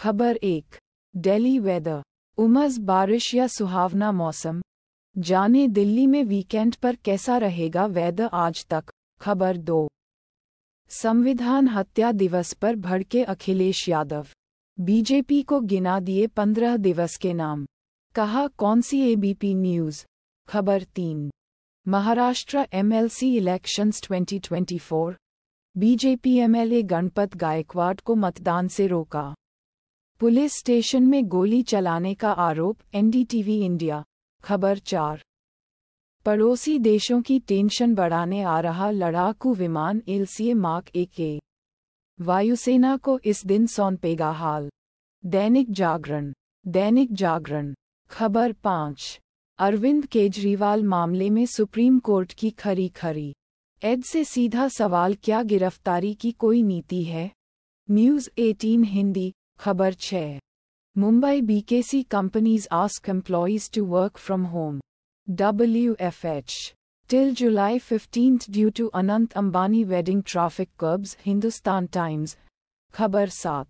खबर एक, दिल्ली वेदर उमस, बारिश या सुहावना मौसम। जाने दिल्ली में वीकेंड पर कैसा रहेगा वेदर आज तक, खबर दो। संविधान हत्या दिवस पर भड़के अखिलेश यादव। बीजेपी को गिना दिए पंद्रह दिवस के नाम। कहा कौन सी एबीपी न्यूज़ खबर तीन। Maharashtra MLC elections 2024 BJP MLA Ganpat Gaikwad को मतदान से रोका। पुलिस स्टेशन में गोली चलाने का आरोप, एनडीटीवी इंडिया, खबर चार। पड़ोसी देशों की टेंशन बढ़ाने आ रहा लड़ाकू विमान, एलसीए मार्क ए के। वायुसेना को इस दिन सौंपेगा हाल। दैनिक जागरण दैनिक जागरण, खबर पाँच। अरविंद केजरीवाल मामले में सुप्रीम कोर्ट की खरी खरी। एड से सीधा सवाल, क्या गिरफ्तारी की कोई नीति है? न्यूज़ 18 हिंदी खबर छः। Mumbai BKC companies ask employees to work from home. W F H. Till July fifteen due to Anant Ambani wedding traffic curbs, Hindustan Times. खबर सात।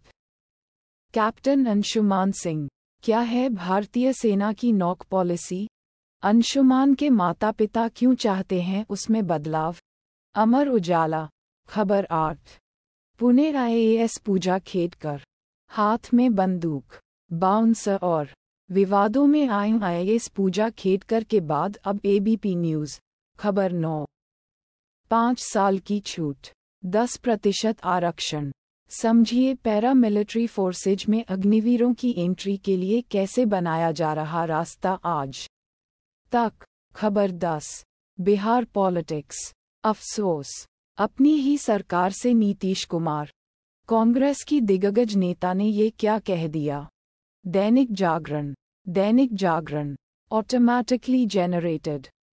कैप्टन अंशुमान सिंह। क्या है भारतीय सेना की नॉक पॉलिसी? अंशुमान के माता पिता क्यों चाहते हैं उसमें बदलाव? अमर उजाला। खबर आठ। पुणे आईएएस पूजा खेडकर। हाथ में बंदूक बाउंसर और विवादों में आए आईएएस पूजा खेडकर के बाद अब एबीपी न्यूज़ खबर नौ। पाँच साल की छूट, दस प्रतिशत आरक्षण। समझिए पैरामिलिट्री फोर्सेज में अग्निवीरों की एंट्री के लिए कैसे बनाया जा रहा रास्ता आज। तक, खबर दस। बिहार पॉलिटिक्स। अफसोस। अपनी ही सरकार से नीतीश कुमार। कांग्रेस की दिग्गज नेता ने ये क्या कह दिया? Dainik Jagran Dainik Jagran automatically generated